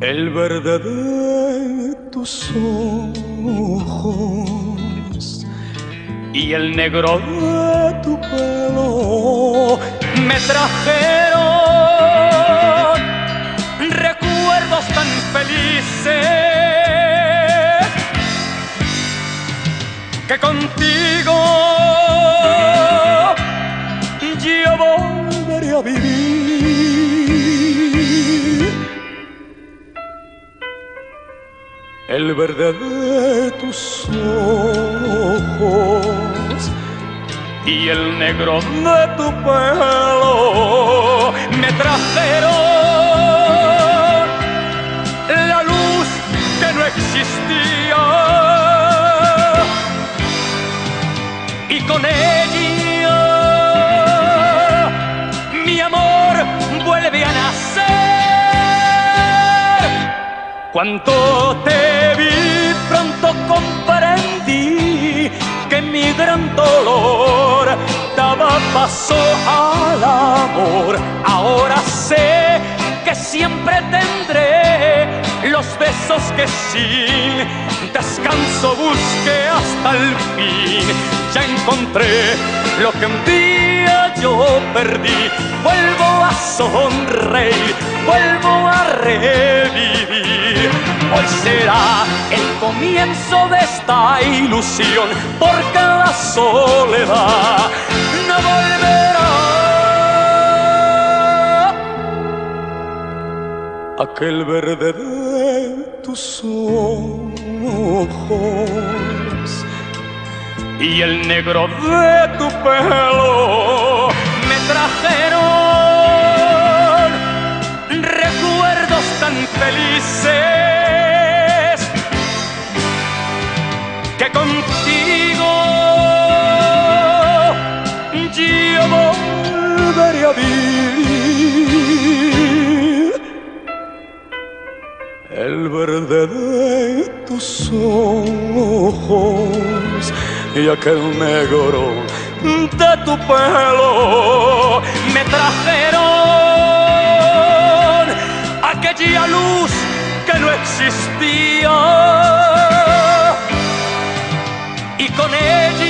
El verde de tus ojos y el negro de tu pelo me trajeron recuerdos tan felices que contigo El verde de tus ojos y el negro de tu pelo me trajeron Cuando te vi pronto comprendí que mi gran dolor daba paso al amor. Ahora sé que siempre tendré los besos que sin descanso busqué hasta el fin. Ya encontré lo que un día yo perdí. Vuelvo a sonreír, vuelvo a revivir. Hoy será el comienzo de esta ilusión, porque la soledad no volverá. Aquel verde de tus ojos y el negro de tu pelo me trajeron recuerdos tan felices contigo. Yo volveré a vivir. El verde de tus ojos y aquel negro de tu pelo me trajeron aquella luz que no existía con edge.